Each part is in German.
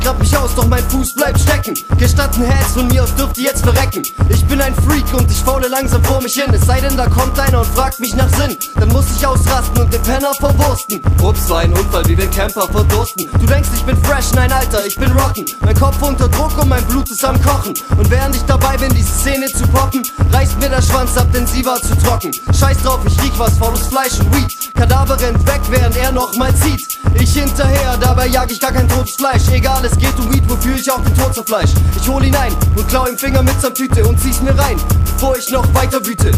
grab mich aus, doch mein Fuß bleibt stecken. Gestatten Herz von mir aus dürfte jetzt verrecken. Ich bin ein Freak und ich faule langsam vor mich hin. Es sei denn, da kommt einer und fragt mich nach Sinn. Dann muss ich ausrasten und den Penner verwursten. Ups, war ein Unfall, wie wir Camper verdursten. Du denkst, ich bin fresh, nein, Alter, ich bin rocken. Mein Kopf unter Druck und mein Blut ist am Kochen. Und während ich dabei bin, diese Szene zu poppen, reißt mir der Schwanz ab, denn sie war zu trocken. Scheiß drauf, ich riech was, faules Fleisch und Weed. Kadaver rennt weg, während er noch mal zieht. Ich hinterher, dabei jag ich gar kein totes Fleisch. Egal, es geht um Weed, wofür ich auch den Tod zerfleisch. Ich hol ihn ein und klau ihm Finger mit Tüte und zieh's mir rein, bevor ich noch weiter wüte.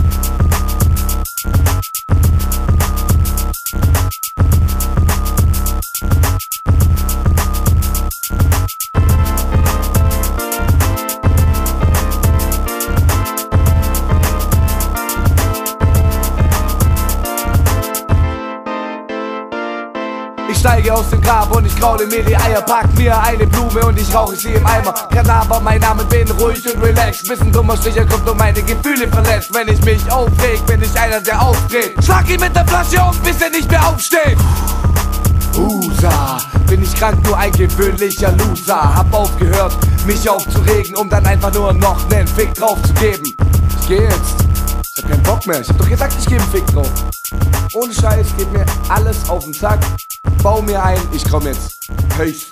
Ich steige aus dem Grab und ich kraule mir die Eier, pack mir eine Blume und ich rauche sie im Eimer. Kadaver, mein Name, bin ruhig und relaxed. Bisschen dummer Sticher kommt und meine Gefühle verletzt. Wenn ich mich aufreg, bin ich einer, der aufdreht. Schlag ihn mit der Flasche um, bis er nicht mehr aufsteht. Usa, bin ich krank, nur ein gewöhnlicher Loser. Hab aufgehört, mich aufzuregen, um dann einfach nur noch nen Fick drauf zu geben. Ich geh jetzt. Ich hab keinen Bock mehr. Ich hab doch gesagt, ich gebe einen Fick drauf. Ohne Scheiß geht mir alles auf den Sack. Bau mir ein, ich komm jetzt. Peace.